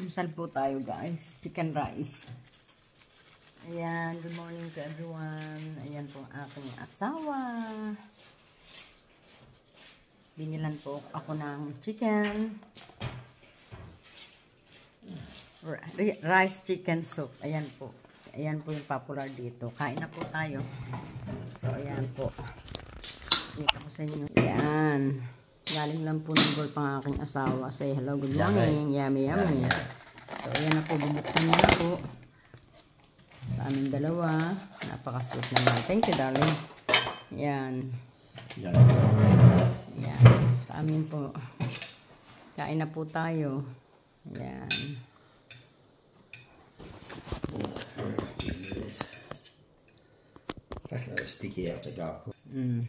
Masal po tayo guys. Chicken rice. Ayan. Good morning to everyone. Ayan po ang aking asawa. Binilan po ako ng chicken. Rice chicken soup. Ayan po. Ayan po yung popular dito. Kain na po tayo. So, ayan po. Kita ko sa inyo. Ayan. Galing lang po ng golf ang aking asawa. Say hello, good morning. Yummy, yummy. So, ayan na po. Bubuksan niya na po. Sa aming dalawa. Napaka-sweet naman. Thank you, darling. Yan. Ayan. Sa amin po. Kain na po tayo. Ayan. That's little sticky the dark. Mm.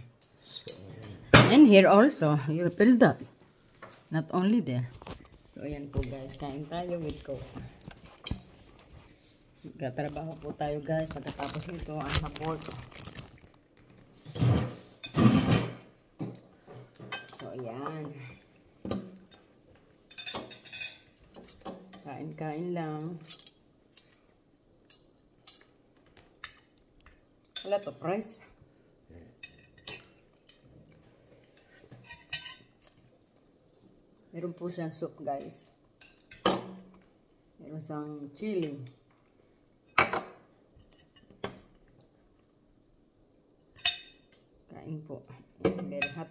And here also, you feel that. Not only there. So, ayan po guys. Kain tayo with Coke. Magkatrabaho po tayo guys. Pagkatapos nito, ang mabort. So, ayan. Kain-kain lang. Wala to price. Meron po siyang soup, guys. Meron siyang chili. Kain po. Very hot.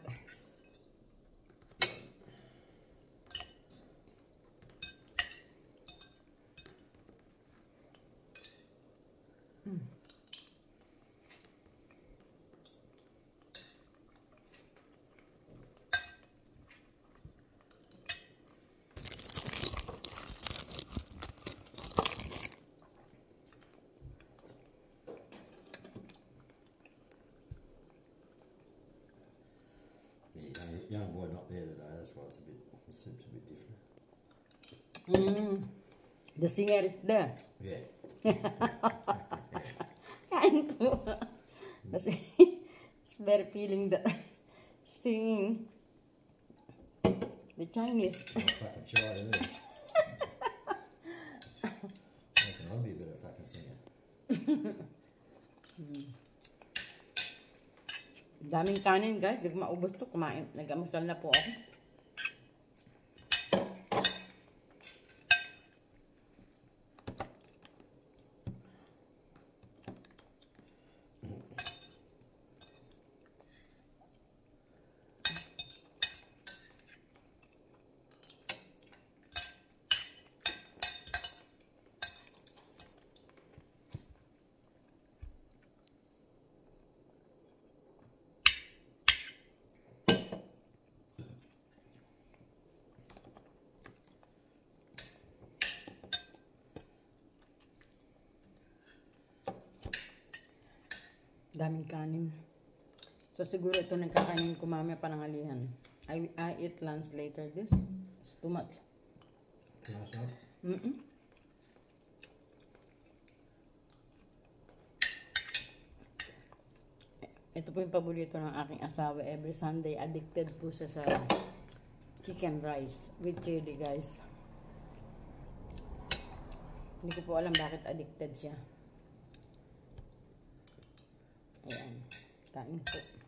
The young, young boy not there today, that's why it's a bit, the soup's a bit different. Mm. The singer is there. Yeah. Kain po. Kasi, it's very feeling the singing. The Chinese. Fucking shy, isn't it? I reckon I'd be a better fucking singer. Daming kanin guys, di ko maubos to. Kumain. Nag-amusal na po ako. Daming kanin. So siguro ito nagkakanin ko mamaya panangalihan. I, I eat lunch later this. It's too much. Last night? Mm-mm. Ito po yung paborito ng aking asawa. Every Sunday, addicted po siya sa chicken rice with chili, guys. Hindi ko po alam bakit addicted siya. 哎感赶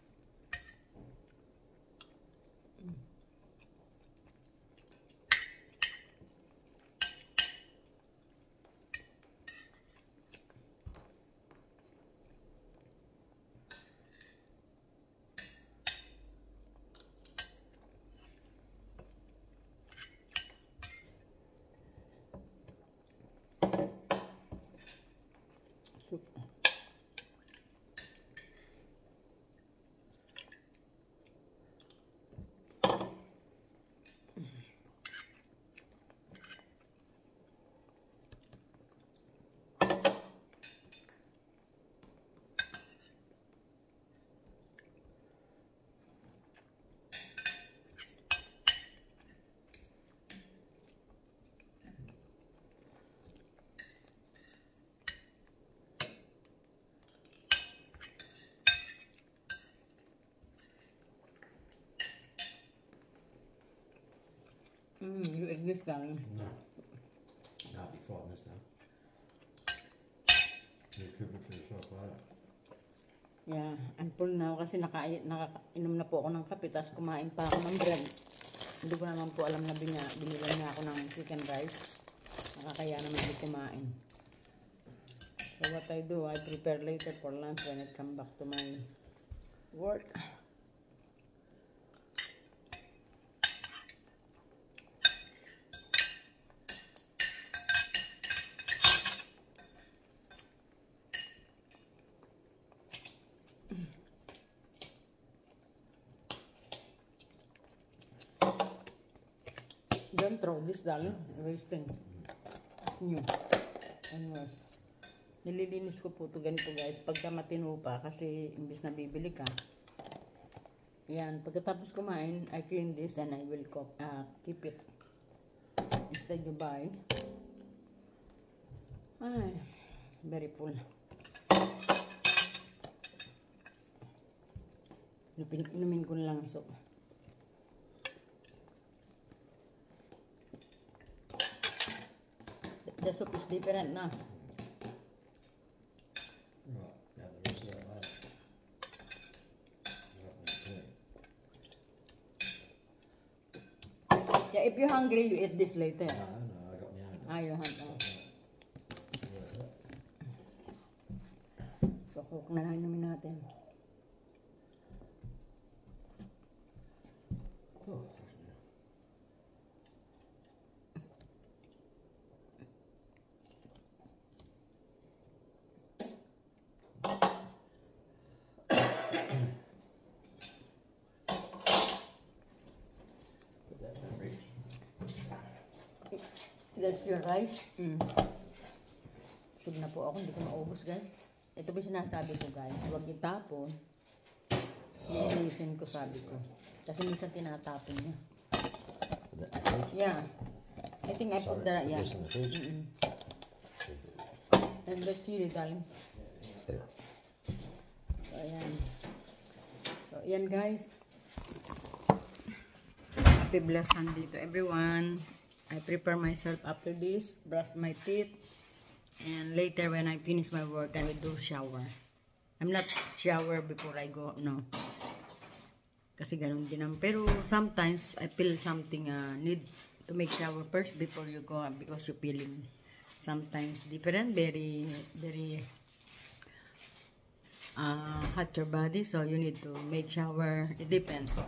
Mm, exist, darling. No. five minutes now. You could finish off later. Yeah, I'm full ako kasi naka, nakainom na po ako ng kape tapos kumain pa ako ng bread. Hindi ko naman po alam na binya, niya ako ng chicken rice. Nakakaya naman hindi kumain. So what I do, I prepare later for lunch when I come back to my work. Don't throw this, darling. Wasting. It's new. Anyways. Nililinis ko po ito ganito guys. Pagka matino pa kasi imbis na bibili ka. Yan. Pagkatapos kumain, I clean this and I will cook, uh, keep it. Instead you buy. Ay, very full. Inumin ko lang so. The- soup is different na. Right, now the rest of that later. Right, okay. Yeah, if you're hungry, you eat this later. No, no, I got my own. Ah, you're hungry. So, cook na lang namin natin. Oh, that's new. Put that in the fridge. That's your rice? Mm. Sug na po ako, hindi ko maubos guys. Ito ba sinasabi ko guys, huwag itapon. Linisin ko sabi ko. Kasi minsan tinatapon niya. Yeah. I think I put the, yeah. fridge. Mm-mm. And the chili, darling. So, ayan. So, ayan guys. Happy blessed Sunday to everyone. I prepare myself after this, brush my teeth, and later when I finish my work, I will do shower. I'm not shower before I go, no. Kasi ganun din ang, pero sometimes I feel something uh, need to make shower first before you go because you feeling sometimes different, very, very uh, hot your body, so you need to make shower. It depends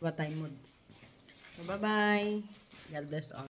what time mood. So, bye-bye. God bless all.